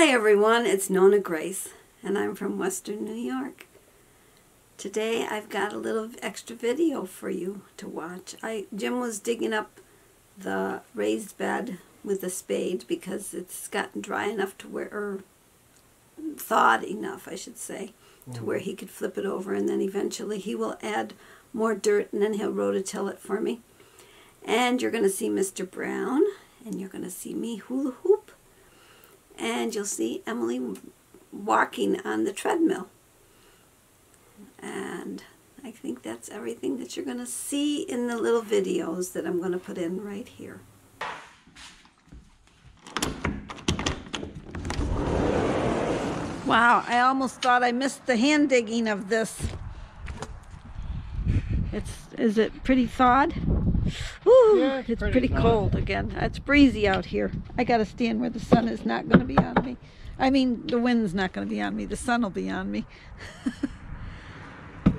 Hi everyone, it's Nonna Grace, and I'm from Western New York. Today I've got a little extra video for you to watch. I Jim was digging up the raised bed with a spade because it's gotten dry enough to where, or thawed enough, I should say, to where mm-hmm. he could flip it over, and then eventually he will add more dirt, and then he'll rototill it for me. And you're going to see Mr. Brown, and you're going to see me hula hoop and you'll see Emily walking on the treadmill. And I think that's everything that you're going to see in the little videos that I'm going to put in right here. Wow, I almost thought I missed the hand digging of this. It's is it pretty thawed? Ooh, Yeah, it's, it's pretty, pretty cold again. It's breezy out here. I gotta stand where the sun is not gonna be on me. I mean, the wind's not gonna be on me. The sun will be on me.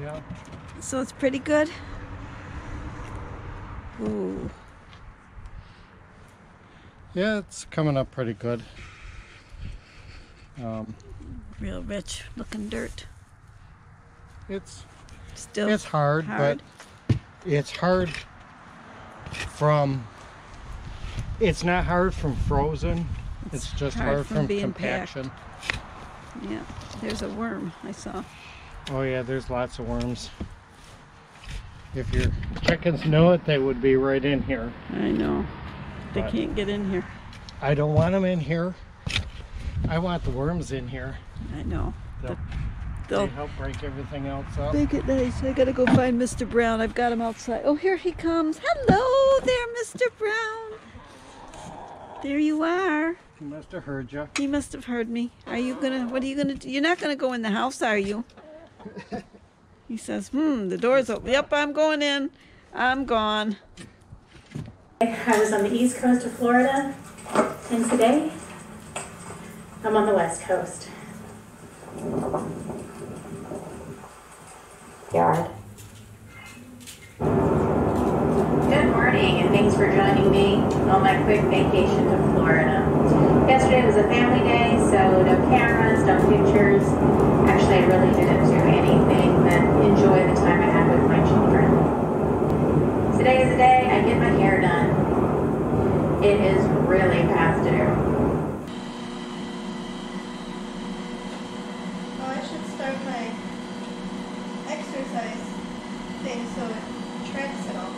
Yeah. So it's pretty good. Ooh, Yeah, it's coming up pretty good. Um, real rich looking dirt. it's Still it's hard, hard. but it's hard from. It's not hard from frozen. It's, just hard hard, from from, being packed. compaction. Yeah, there's a worm I saw. Oh yeah, there's lots of worms. If your chickens knew it, they would be right in here. I know. They But- can't get in here. I don't want them in here. I want the worms in here. I know. They'll, They'll they help break everything else up. Make it nice. I gotta go find Mr. Brown. I've got him outside. Oh, here he comes. Hello there, Mr. Brown. There you are. He must have heard you. He must have heard me. Are you gonna, what are you gonna do? You're not gonna go in the house, are you? He says, hmm, the door's open. Yep, I'm going in. I'm gone. I was on the east coast of Florida, and today I'm on the west coast. Yard. Good morning, and thanks for joining me on my quick vacation to Florida. Yesterday was a family day, so no cameras, no pictures. Actually, I really didn't do anything but enjoy the time I had with my children. Today is the day I get my hair done. It is really past due. Oh, I should start my exercise thing so it tracks it all.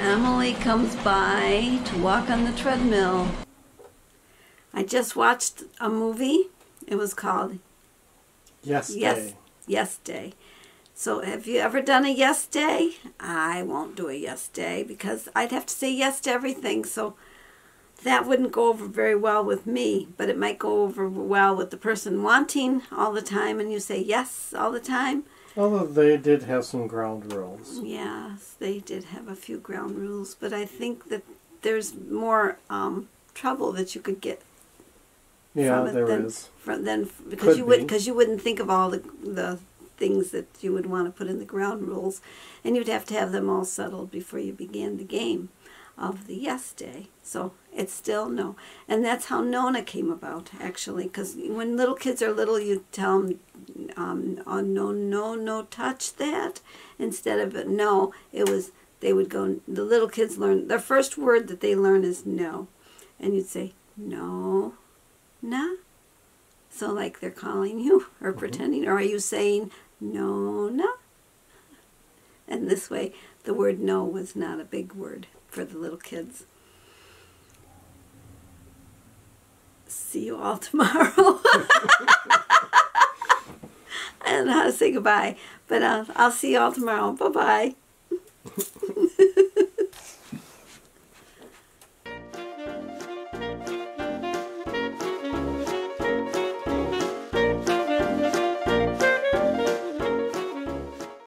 Emily comes by to walk on the treadmill. I just watched a movie. It was called Yes. Yes, Day. yes day. So have you ever done a yes day? I won't do a yes day because I'd have to say yes to everything. So that wouldn't go over very well with me, but it might go over well with the person wanting all the time and you say yes all the time. Although they did have some ground rules. Yes, they did have a few ground rules, but I think that there's more um, trouble that you could get Yeah, from it there than, is. From, than because Could you would be. because you wouldn't think of all the the things that you would want to put in the ground rules, and you'd have to have them all settled before you began the game of the yes day. So it's still no, and that's how Nonna came about actually. Because when little kids are little, you tell them, um, oh, no, no, no, touch that. Instead of no, it was they would go. The little kids learn their first word that they learn is no, and you'd say no, nah. So like they're calling you or pretending, or are you saying no, no? And this way, the word no was not a big word for the little kids. See you all tomorrow. I don't know how to say goodbye, but uh, I'll see you all tomorrow. Bye bye.